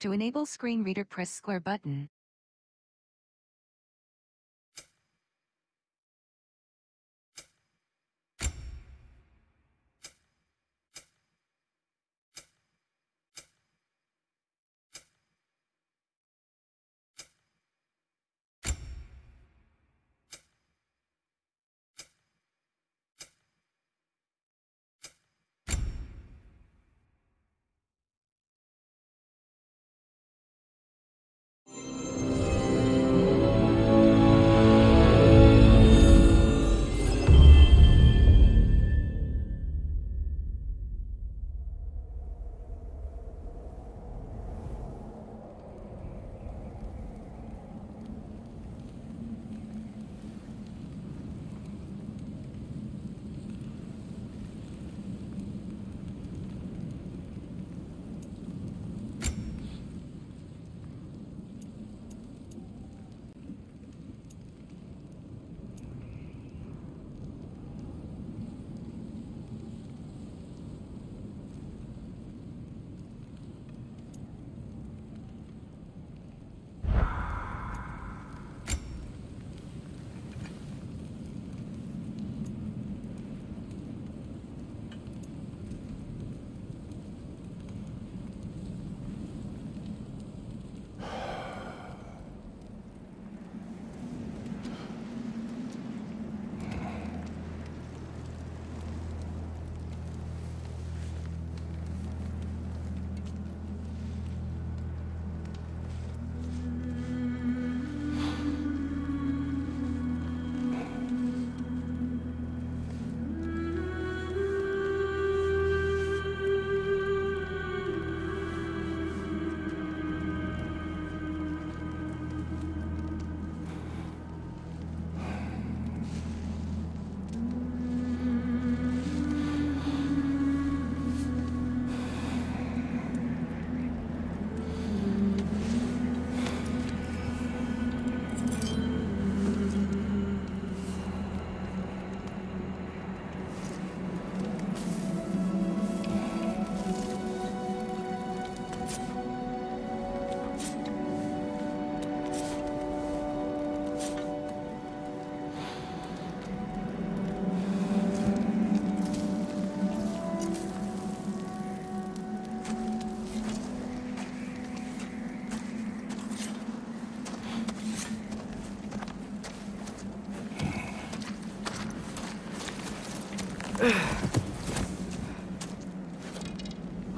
To enable screen reader press square button.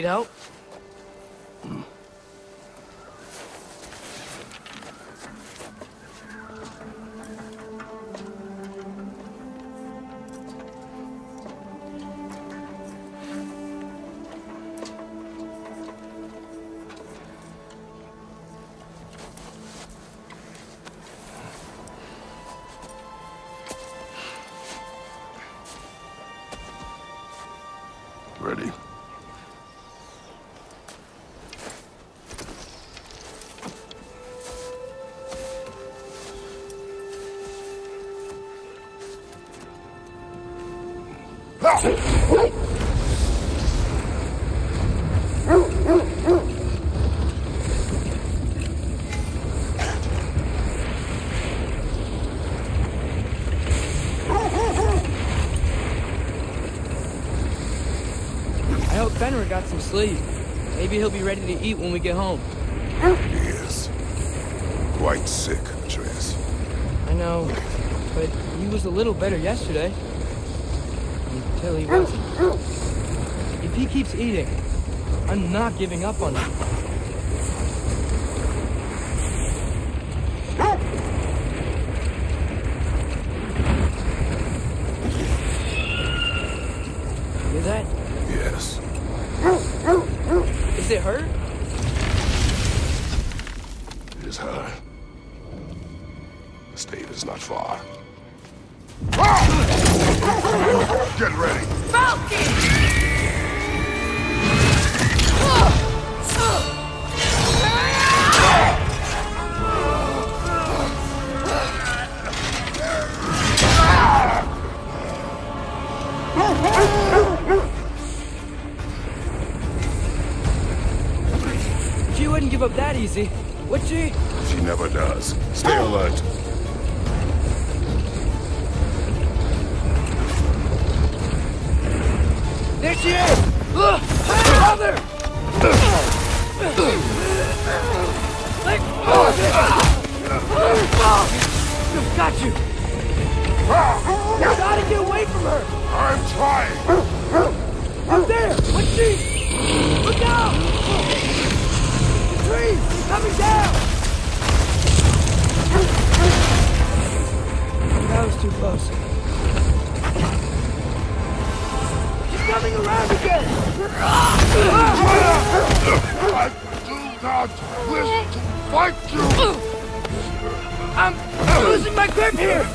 Need help? Fenrir got some sleep. Maybe he'll be ready to eat when we get home. Oh. He is. Quite sick, Atreus. I know, but he was a little better yesterday. Until he oh, wasn't. Oh. If he keeps eating, I'm not giving up on him. Again! I do not wish to fight you! I'm losing my grip here!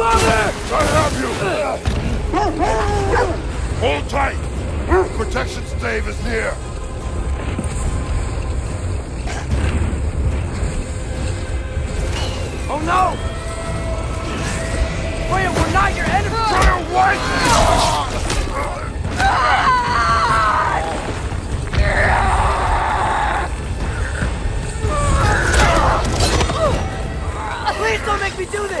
Father! I have you! Hold tight! Protection stave is near! Oh no! Freya, we're not your enemy! Try away! Please don't make me do this!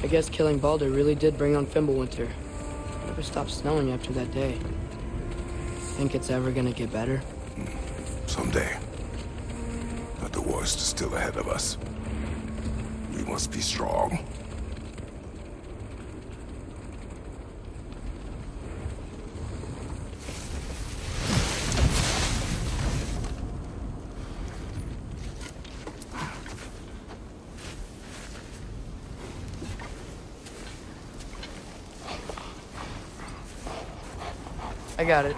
I guess killing Baldur really did bring on Fimbulwinter. Never stopped snowing after that day. Think it's ever gonna get better? Someday. But the worst is still ahead of us. We must be strong. I got it.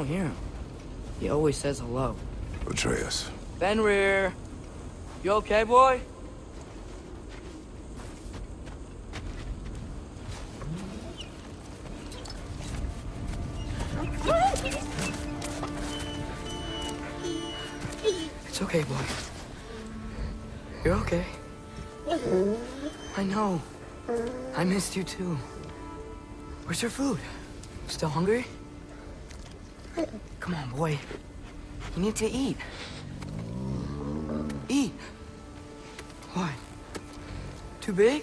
Don't hear him. He always says hello. Atreus. Fenrir! You okay, boy? It's okay, boy. You're okay. I know. I missed you too. Where's your food? Still hungry? Boy. You need to eat. Eat. What? Too big?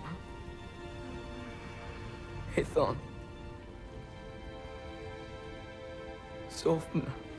Hethon. Sofna.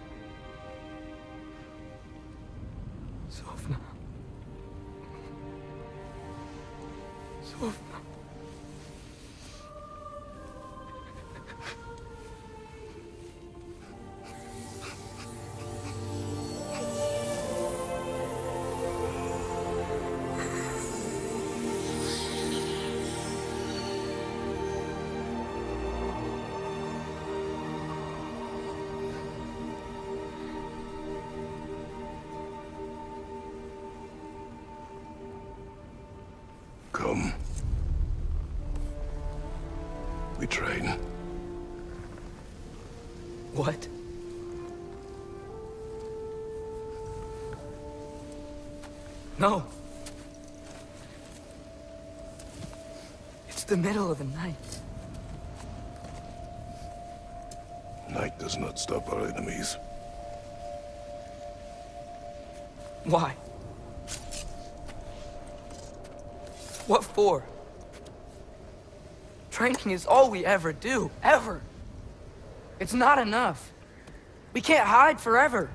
Middle of the night. Night does not stop our enemies. Why? What for? Training is all we ever do, ever. It's not enough. We can't hide forever.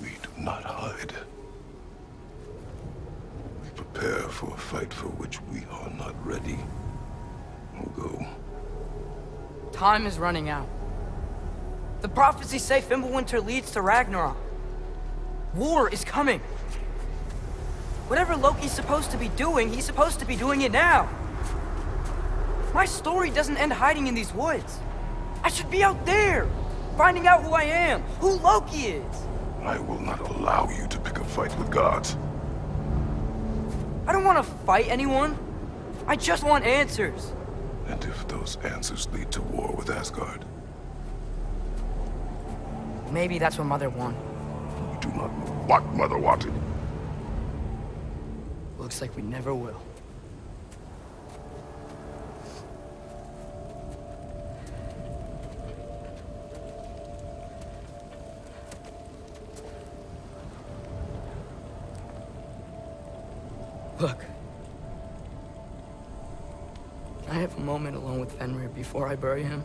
We do not hide. We prepare for a fight for which we are not ready. We'll go. Time is running out. The prophecies say Fimbulwinter leads to Ragnarok. War is coming. Whatever Loki's supposed to be doing, he's supposed to be doing it now. My story doesn't end hiding in these woods. I should be out there, finding out who I am, who Loki is. I will not allow you to pick a fight with gods. I don't want to fight anyone. I just want answers. And if those answers lead to war with Asgard? Maybe that's what Mother wanted. You do not know what Mother wanted. Looks like we never will. Before I bury him?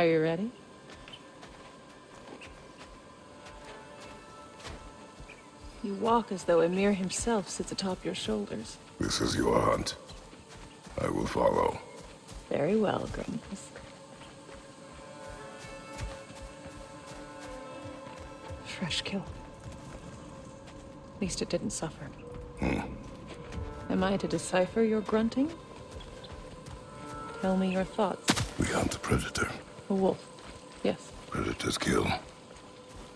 Are you ready? You walk as though Ymir himself sits atop your shoulders. this is your hunt. I will follow. Very well, Grimness. Fresh kill. At least it didn't suffer. Hmm. Am I to decipher your grunting? Tell me your thoughts. We hunt the predator. A wolf. Yes. Predators kill.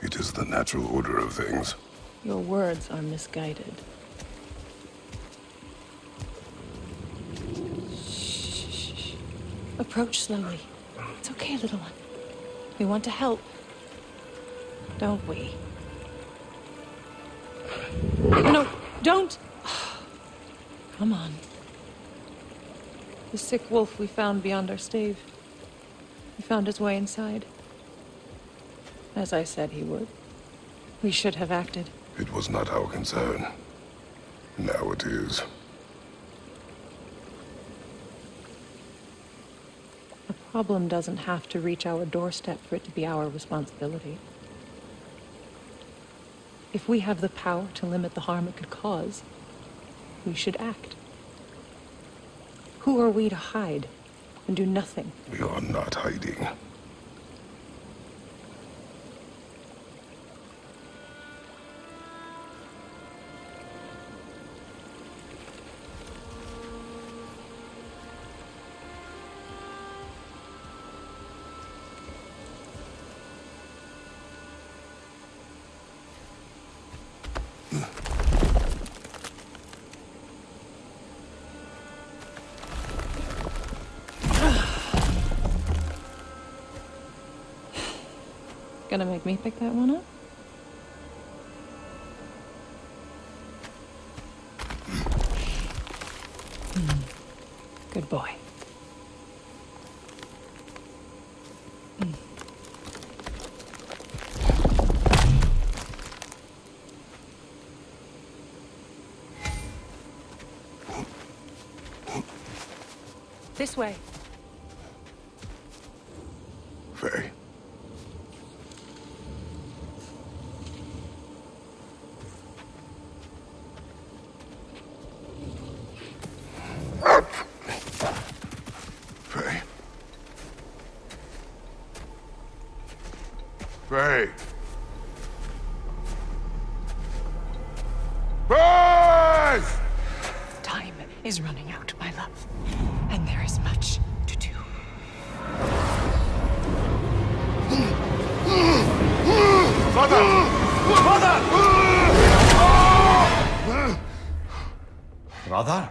It is the natural order of things. Your words are misguided. Shh. Approach slowly. It's okay, little one. We want to help. Don't we? No, don't! Come on. The sick wolf we found beyond our stave. He found his way inside. As I said he would. We should have acted. It was not our concern. Now it is. A problem doesn't have to reach our doorstep for it to be our responsibility. If we have the power to limit the harm it could cause, we should act. Who are we to hide and do nothing? Are not hiding. Gonna make me pick that one up? Hmm. Good boy. This way. Faye. Faye. Faye. Faye! Time is running out, my love. And there is much to do. Brother?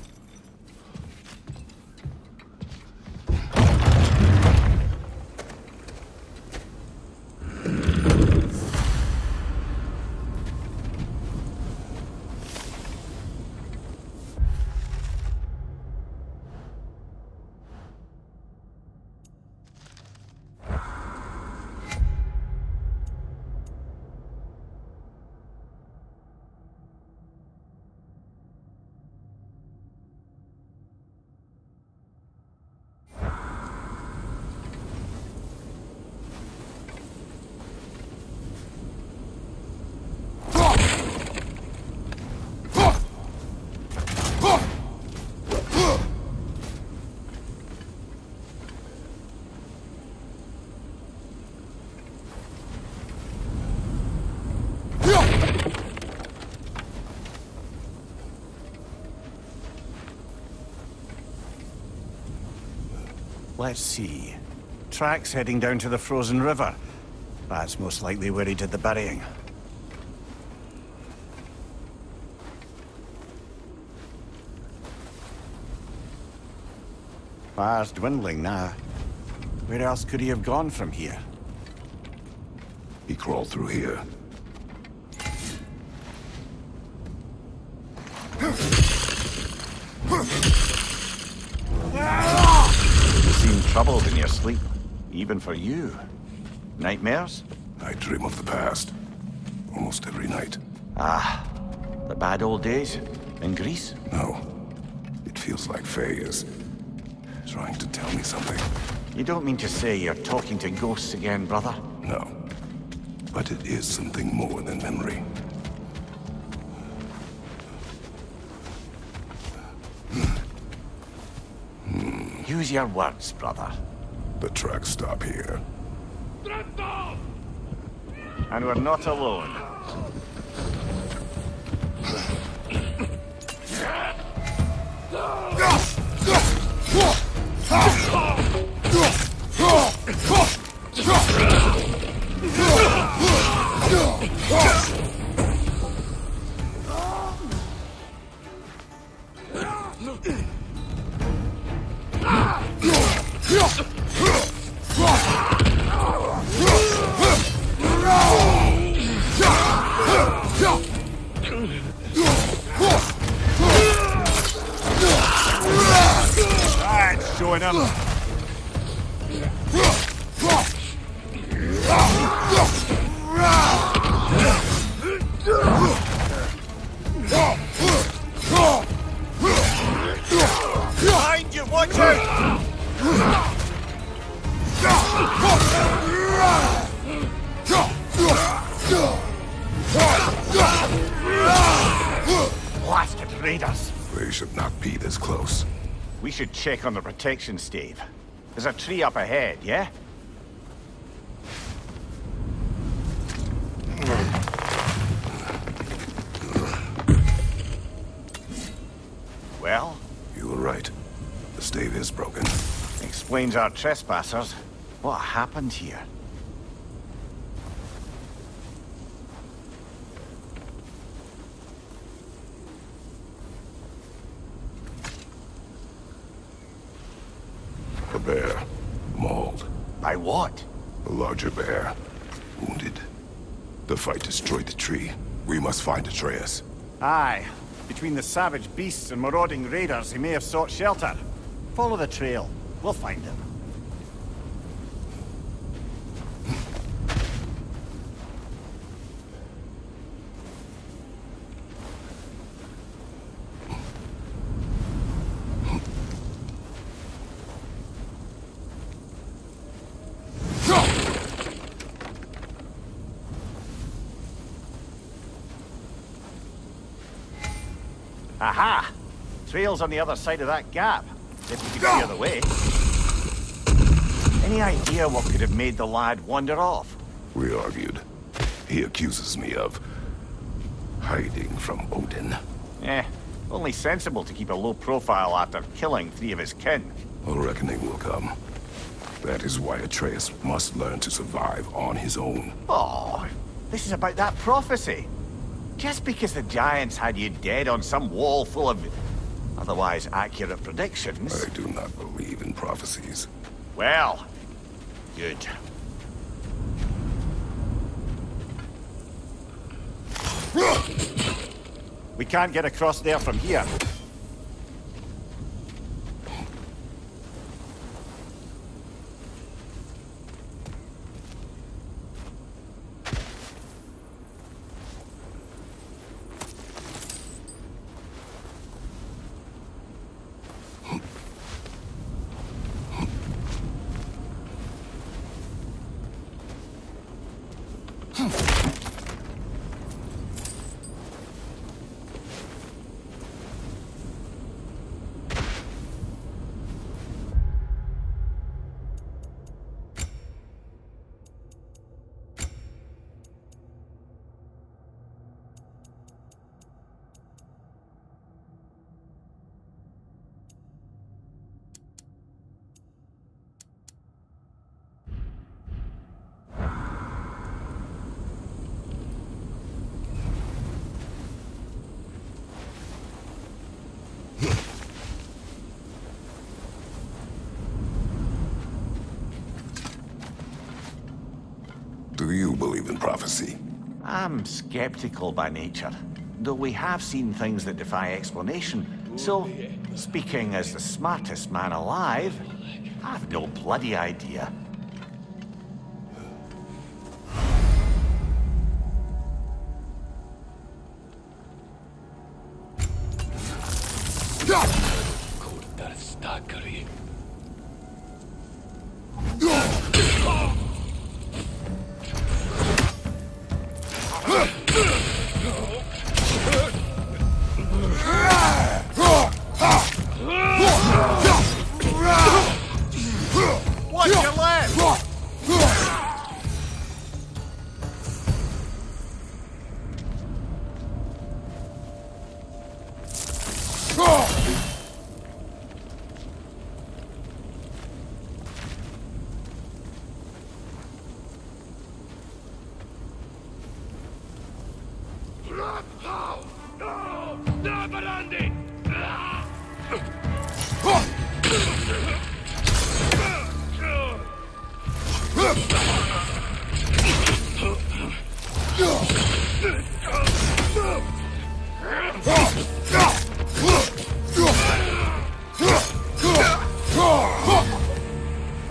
Let's see. Tracks heading down to the frozen river. That's most likely where he did the burying. Fire's dwindling now. Where else could he have gone from here? He crawled through here. Troubled in your sleep. Even for you. Nightmares? I dream of the past. Almost every night. Ah, the bad old days? In Greece? No. It feels like Faye is trying to tell me something. You don't mean to say you're talking to ghosts again, brother? No. But it is something more than memory. Use your words, brother. The tracks stop here. And we're not alone. Check on the protection stave. There's a tree up ahead, yeah? Well, You were right. The stave is broken. explains our trespassers. What happened here? A bear. Mauled. By what? A bear. Wounded. The fight destroyed the tree. We must find Atreus. Aye. Between the savage beasts and marauding raiders, he may have sought shelter. Follow the trail. We'll find him. Trail's on the other side of that gap. If you could clear the way. Any idea what could have made the lad wander off? We argued. He accuses me of... hiding from Odin. Eh, only sensible to keep a low profile after killing three of his kin. A reckoning will come. That is why Atreus must learn to survive on his own. Oh, this is about that prophecy. Just because the Giants had you dead on some wall full of otherwise accurate predictions. I do not believe in prophecies. Well, good. We can't get across there from here. Do you believe in prophecy? I'm skeptical by nature, though we have seen things that defy explanation. So, speaking as the smartest man alive, I've no bloody idea.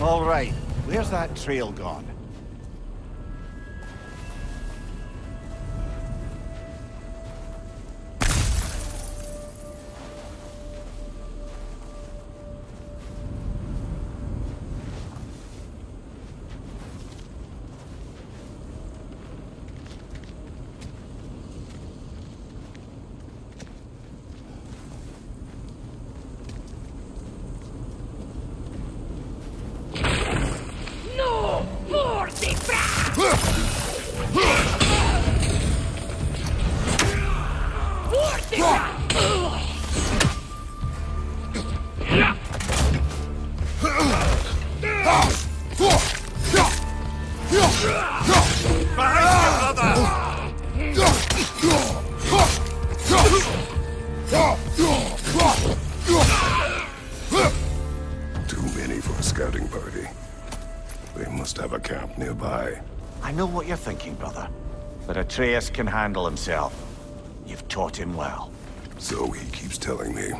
All right, where's that trail gone? Atreus can handle himself. You've taught him well. So he keeps telling me.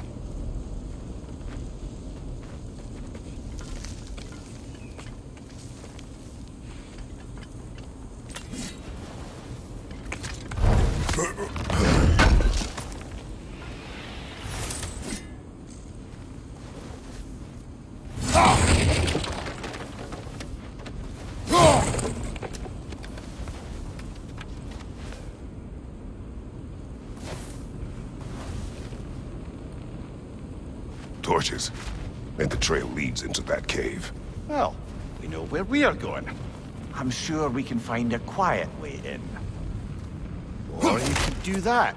Torches. And the trail leads into that cave. Well, we know where we're going. I'm sure we can find a quiet way in. Or you could do that.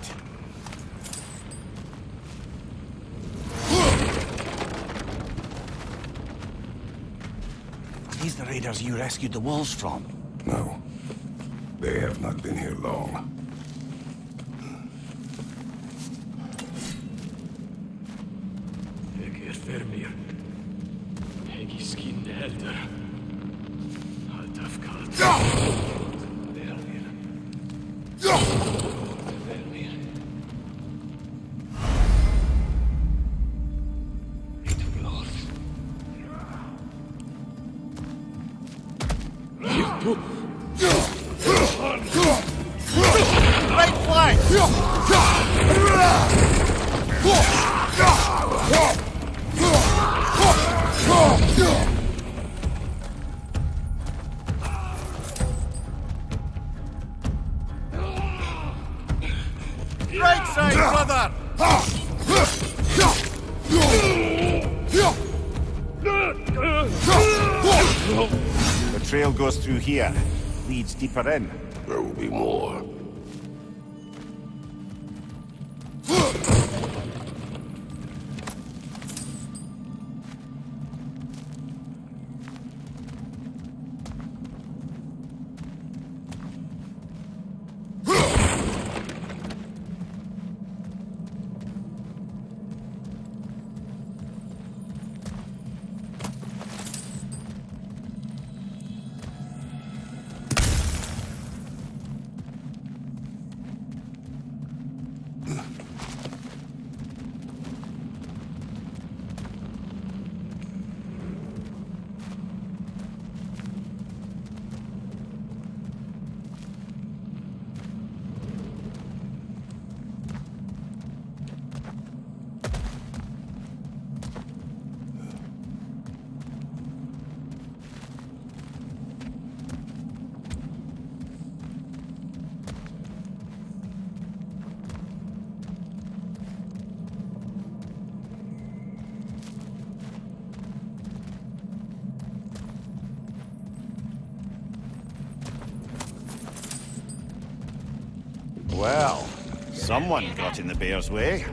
These the raiders you rescued the wolves from. No. They have not been here long. Ég er fermir. Through here. Leads deeper in. Someone got in the bear's way.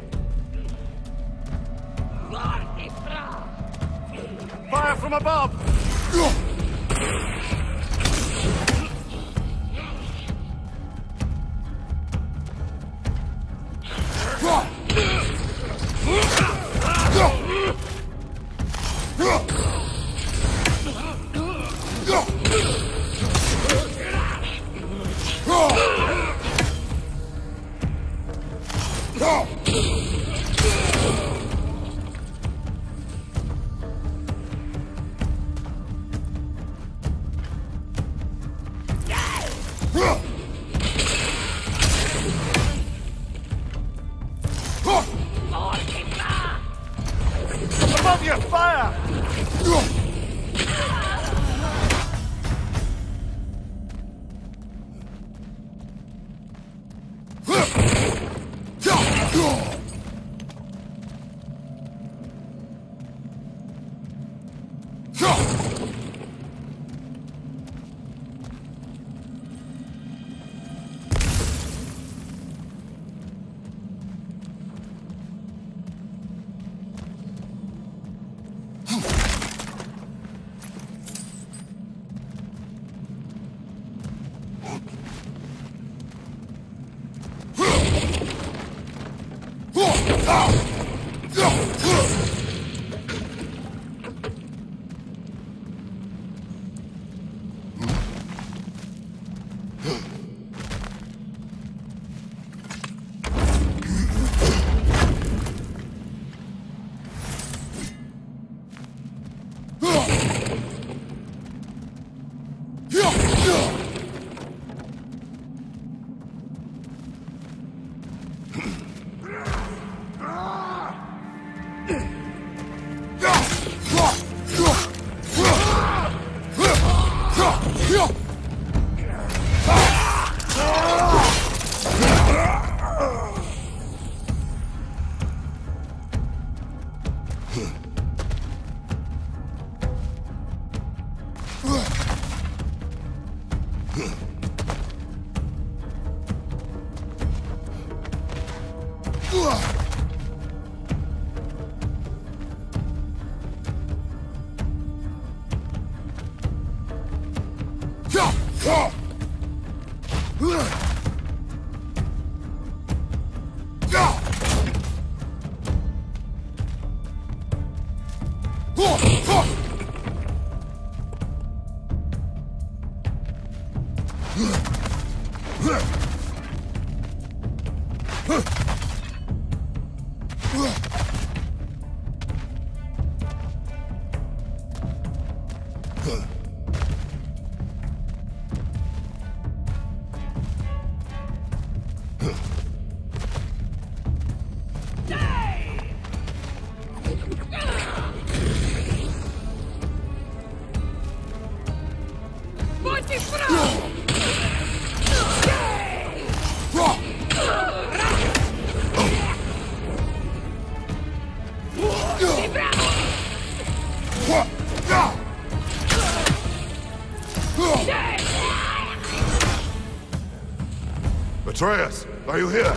Atreus, are you here?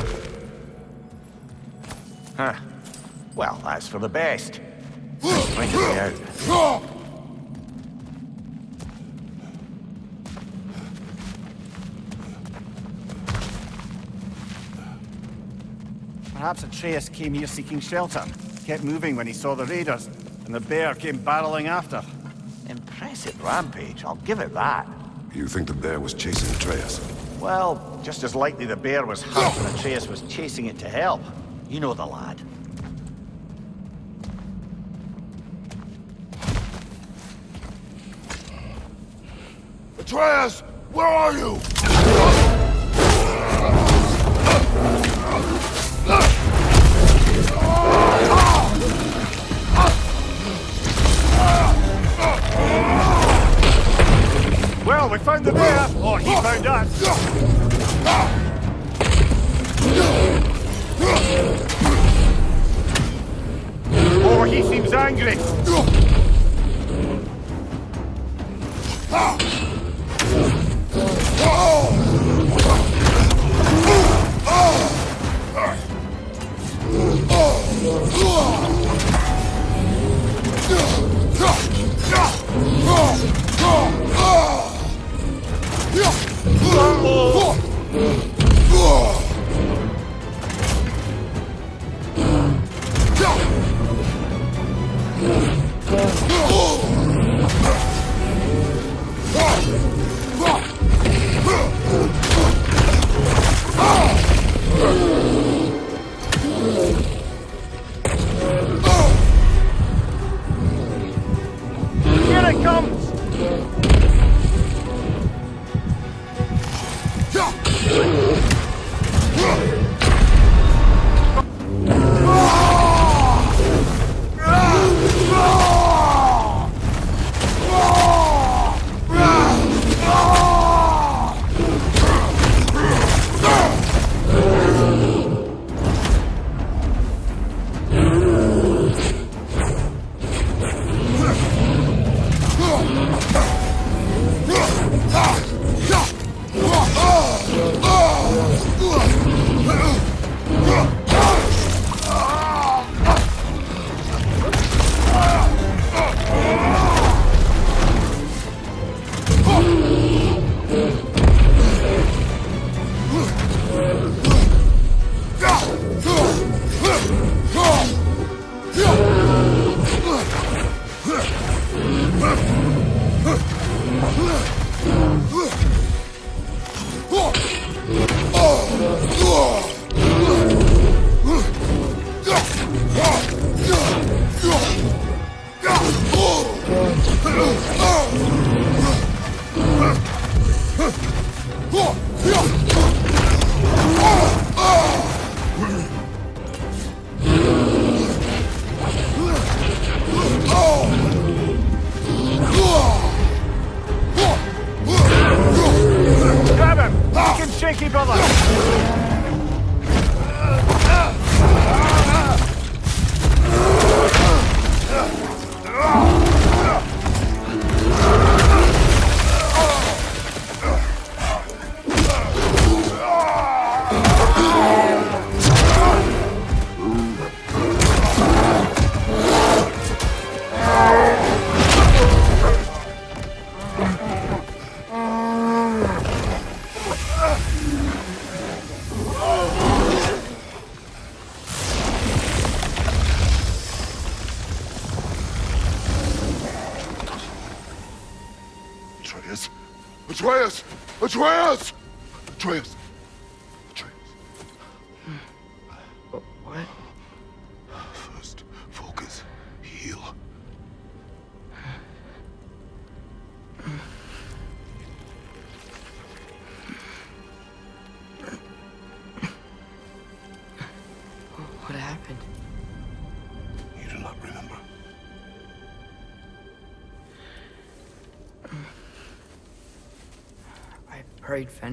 Huh. Well, that's for the best. Pointed me out. Perhaps Atreus came here seeking shelter. Kept moving when he saw the raiders, and the bear came barreling after. Impressive rampage, I'll give it that. You think the bear was chasing Atreus? Well, just as likely the bear was hurt and Atreus was chasing it to help. You know the lad. Atreus, where are you? Atreus! Atreus! Atreus!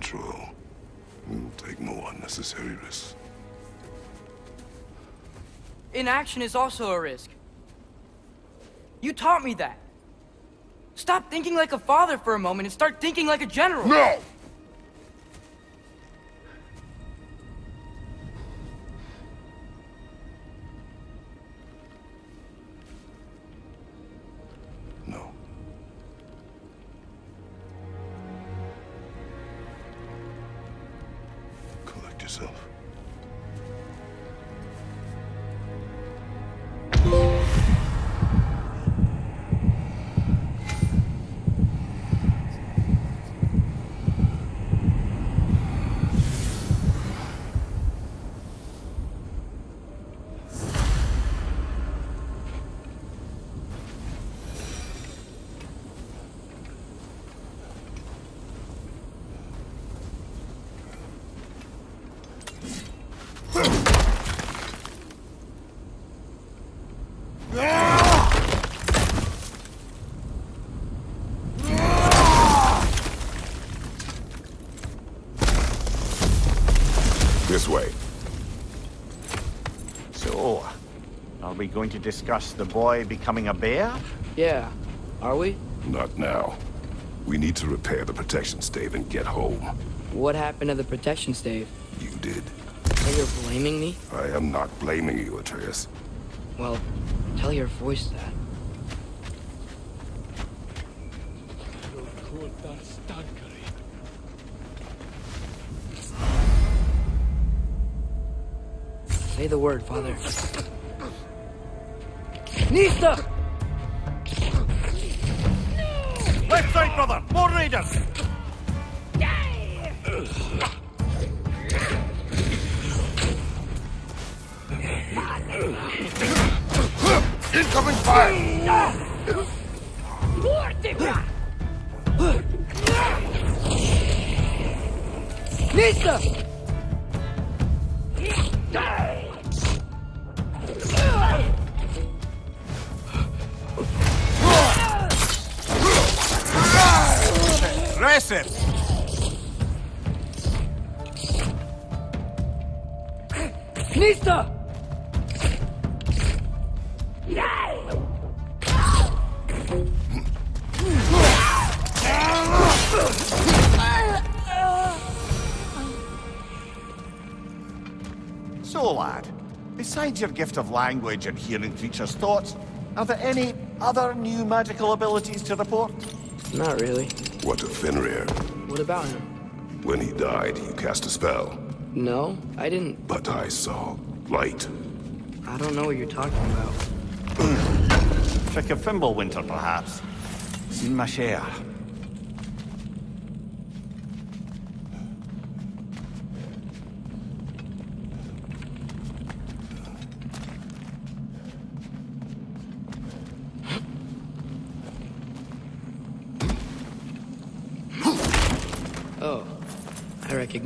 control, we will take no unnecessary risks. Inaction is also a risk. You taught me that. Stop thinking like a father for a moment and start thinking like a general. No! No. We going to discuss the boy becoming a bear? Yeah, are we? Not now. We need to repair the protection stave and get home. What happened to the protection stave? You did. So you're blaming me? I am not blaming you, Atreus. Well, tell your voice that. Say the word, Father. Nista! Left side, brother! More raiders! Aggressive! Nista! So, lad, besides your gift of language and hearing creatures' thoughts, are there any other new magical abilities to report? Not really. What of Fenrir? What about him? When he died, you cast a spell. No, I didn't. But I saw light. I don't know what you're talking about. Check Trick of Fimbulwinter, perhaps. Seen my share. Oh, I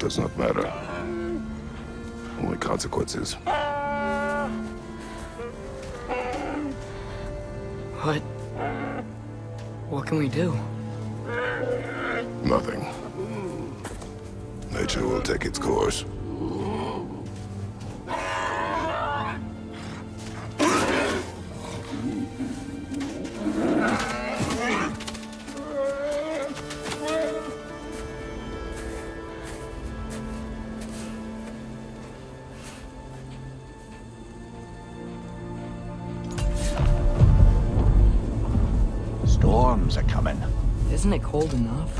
Does not matter. Only consequences. What? What can we do? Nothing. Nature will take its course. Isn't it cold enough?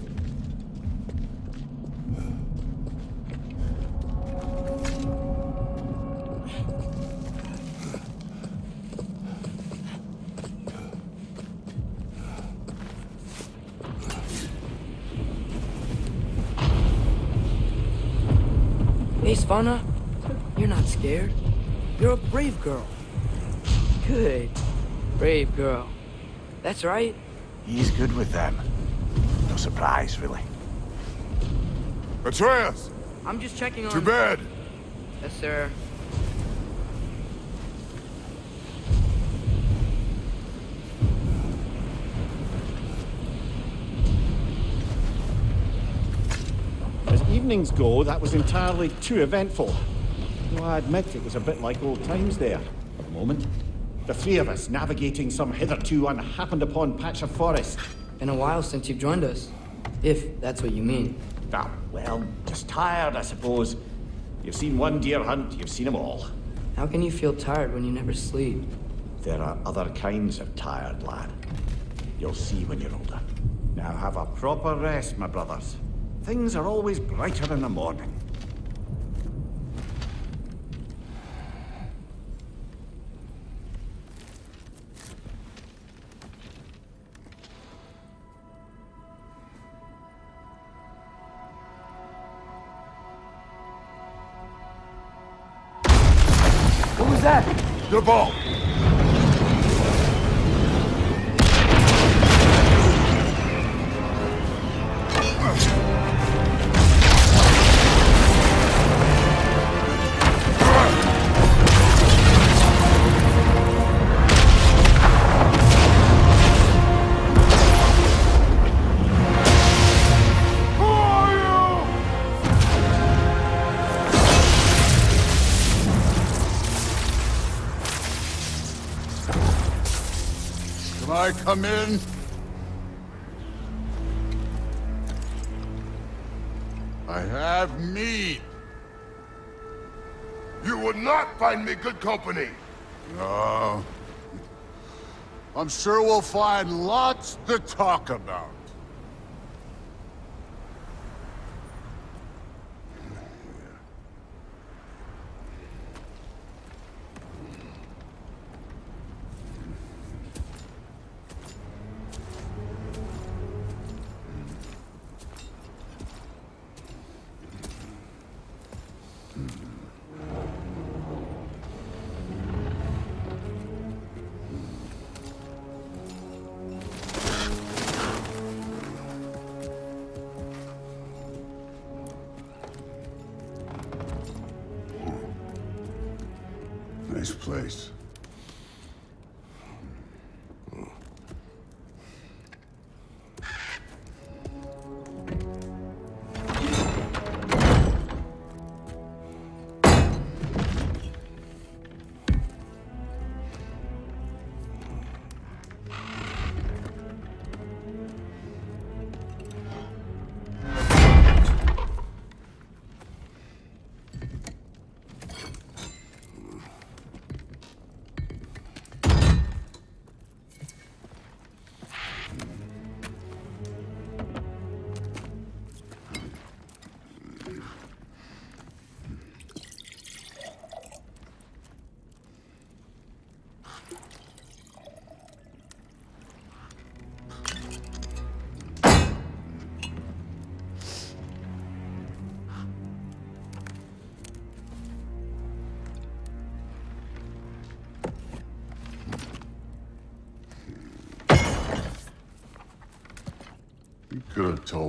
Hey, you're not scared. You're a brave girl. Good. Brave girl. That's right. He's good with them. No surprise, really. Atreus! I'm just checking on... To bed! Yes, sir. As evenings go, that was entirely too eventful. Though I admit it was a bit like old times there, for the moment. The three of us navigating some hitherto unhappened upon patch of forest. Been a while since you've joined us. If that's what you mean. Ah, well, just tired, I suppose. You've seen one deer hunt, you've seen them all. How can you feel tired when you never sleep? There are other kinds of tired, lad. You'll see when you're older. Now have a proper rest, my brothers. Things are always brighter in the morning. What was that? Your ball! Company. No. I'm sure we'll find lots to talk about.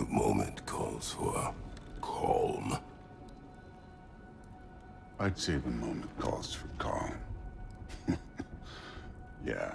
The moment calls for calm. I'd say the moment calls for calm. yeah.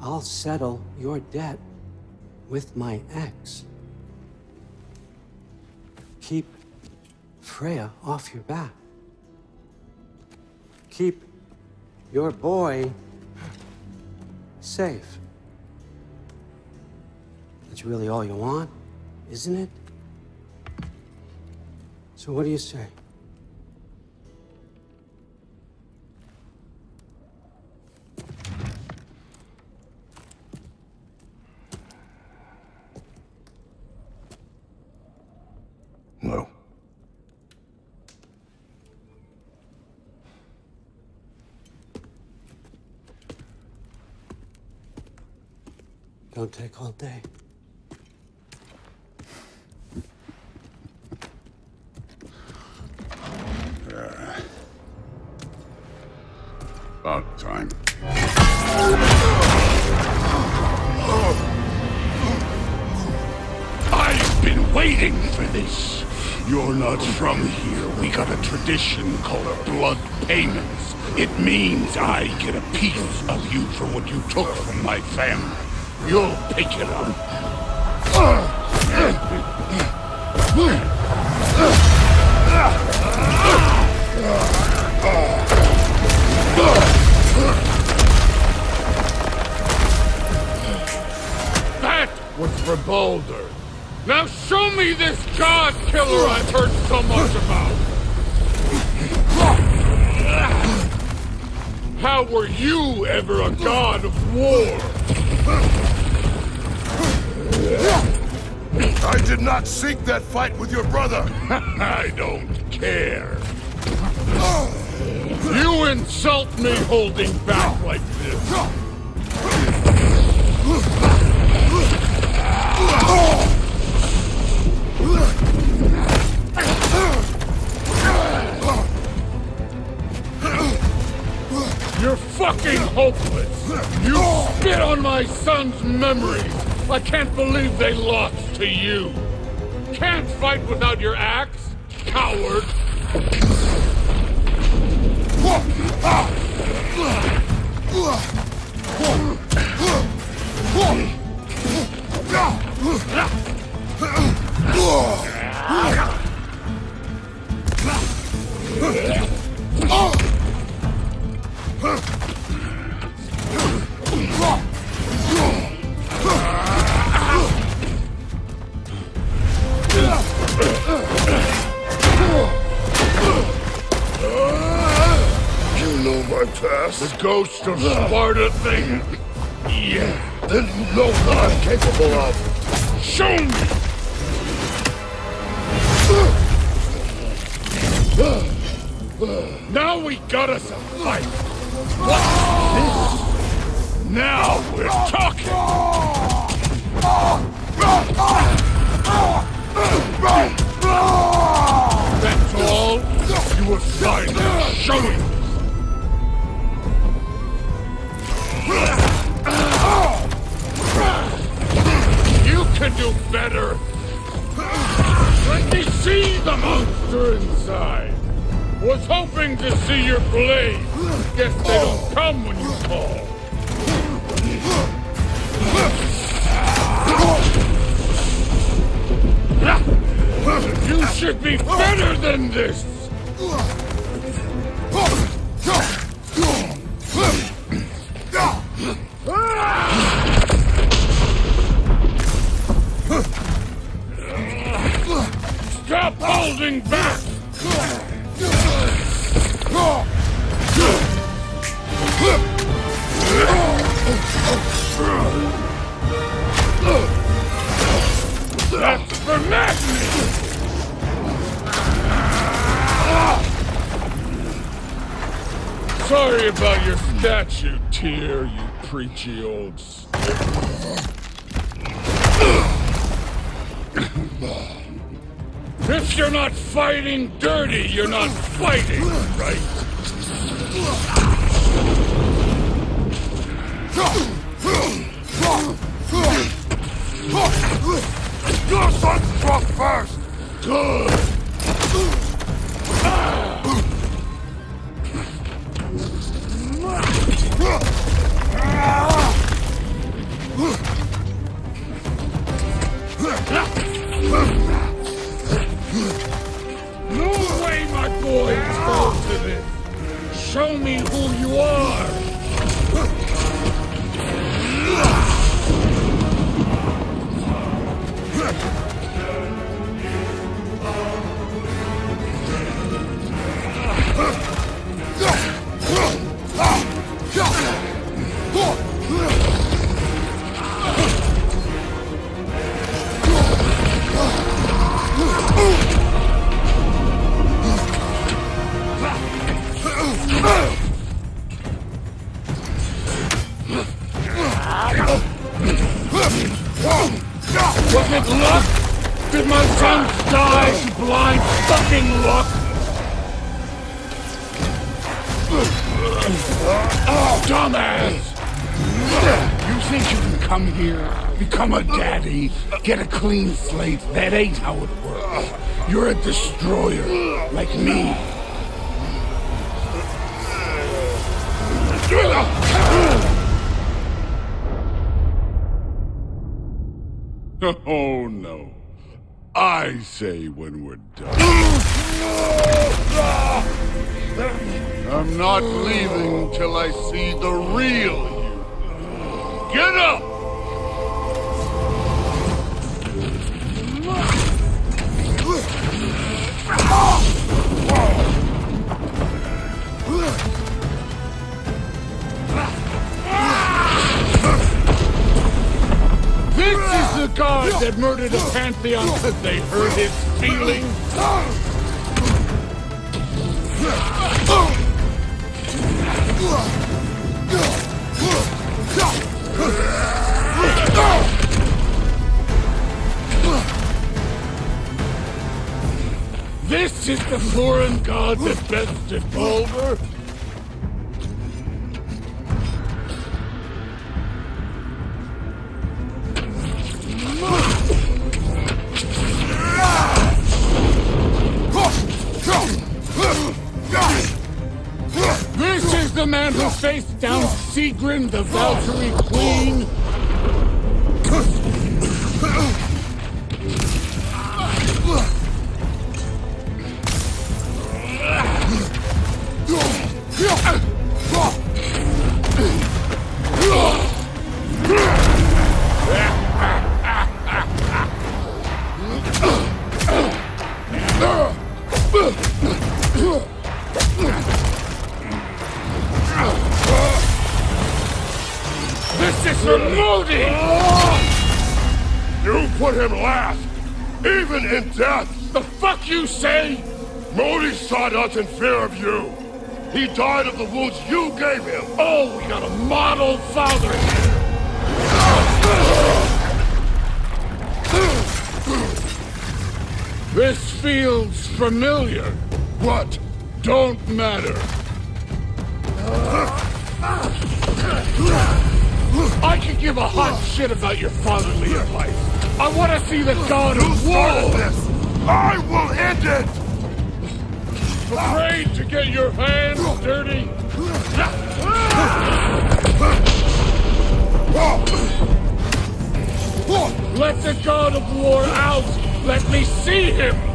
I'll settle your debt with my ex. Keep Freya off your back. Keep your boy safe. That's really all you want, isn't it? So what do you say? About. How were you ever a god of war? I did not seek that fight with your brother. I don't care. You insult me holding back like this. You're fucking hopeless. You spit on my son's memories. I can't believe they lost to you. can't fight without your axe, coward! You The ghost of Sparta thing? Yeah. Then you know what I'm capable of. Show me! Now we got us a fight! What's this? Now we're talking! That's all? You were finally showing do better! Let me see the monster inside! Was hoping to see your blade! Guess they don't come when you call! You should be better than this! That's for! Sorry about your statue, Tyr, you preachy old stick. If you're not fighting dirty, you're not fighting, right? Your son struck first! Good. Clean slate? That ain't how it works. You're a destroyer, like me. Oh no. I say when we're done. I'm not leaving till I see the real that murdered a pantheon because they hurt his feelings. This is the foreign god that bested Baldur? Down Sigrun, the Valkyrie Queen? Familiar. What? Don't matter. I could give a hot shit about your fatherly advice. I want to see the god of war. this. I will end it. Afraid to get your hands dirty? Let the god of war out. Let me see him.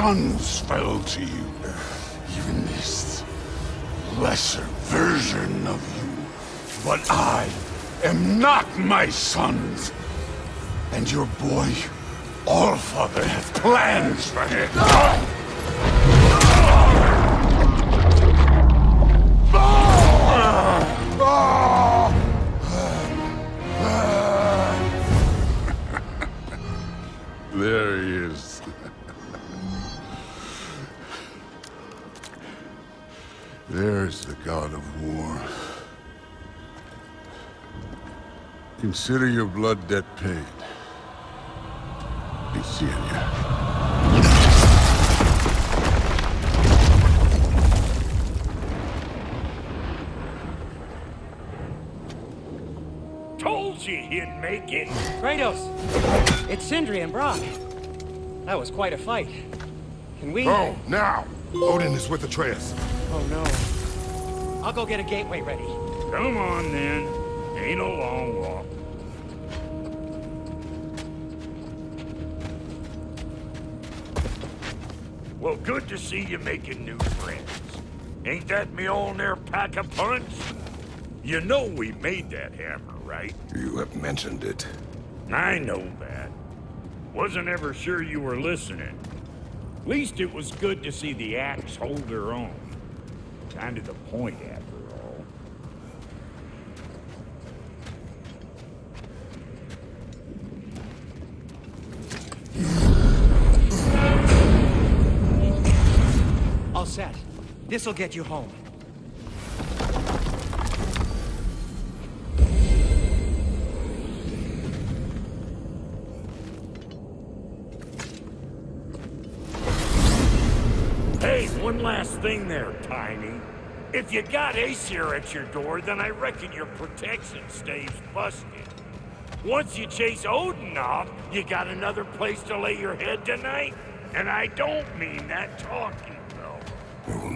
Sons fell to you. Even this lesser version of you. But I am not my sons. And your boy, Allfather, has plans for him. Consider your blood debt paid. Be seeing you. Told you he'd make it! Kratos! It's Sindri and Brok. That was quite a fight. Can we... Oh, now! Odin is with Atreus. Oh no. I'll go get a gateway ready. Come on, then. Ain't a long walk. Well, good to see you making new friends. Ain't that Mjolnir pack a punch? You know we made that hammer, right? You have mentioned it. I know that. Wasn't ever sure you were listening. Least it was good to see the axe hold her own. Kind of the point, after This'll get you home. Hey, one last thing there, Tiny. If you got Aesir at your door, then I reckon your protection stays busted. Once you chase Odin off, you got another place to lay your head tonight? And I don't mean that talking,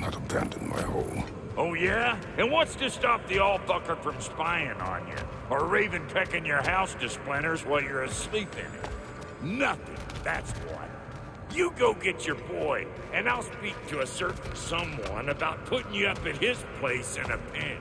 not abandon my home. Oh, yeah? And what's to stop the all-fucker from spying on you? Or Raven pecking your house to splinters while you're asleep in it? Nothing, that's what. You go get your boy, and I'll speak to a certain someone about putting you up at his place in a pinch.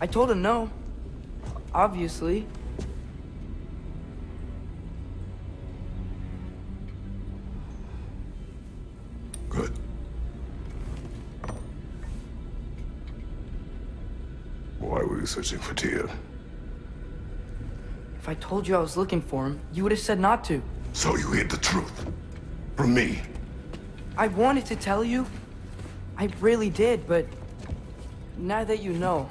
I told him no. Obviously. Good. Why were you searching for Tyr? If I told you I was looking for him, you would have said not to. So you hid the truth. From me. I wanted to tell you. I really did, but... Now that you know,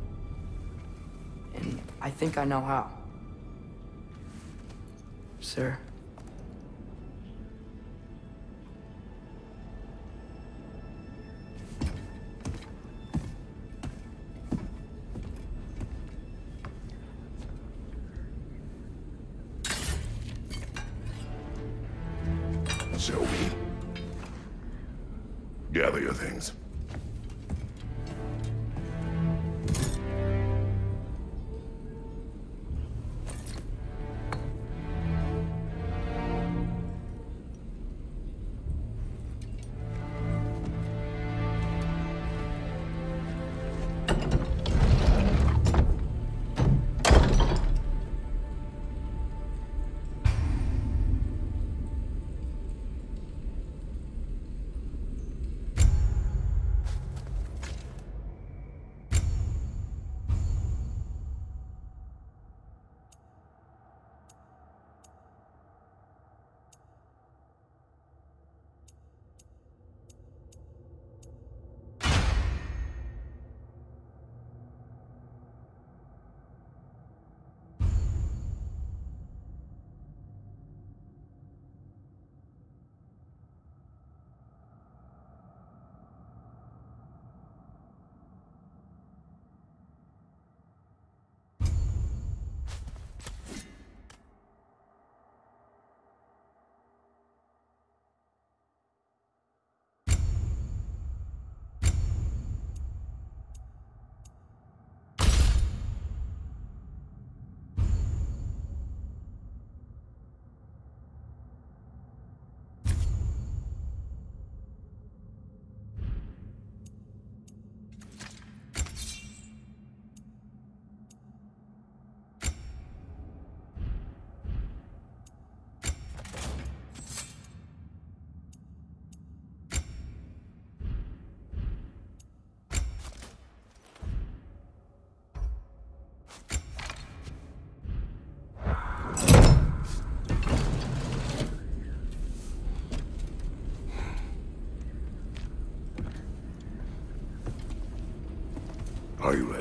I think I know how. Sir.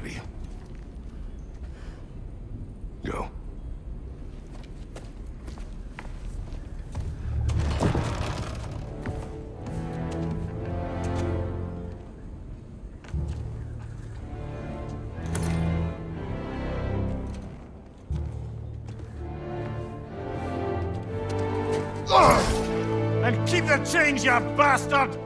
Ready? Go. And keep the change, you bastard!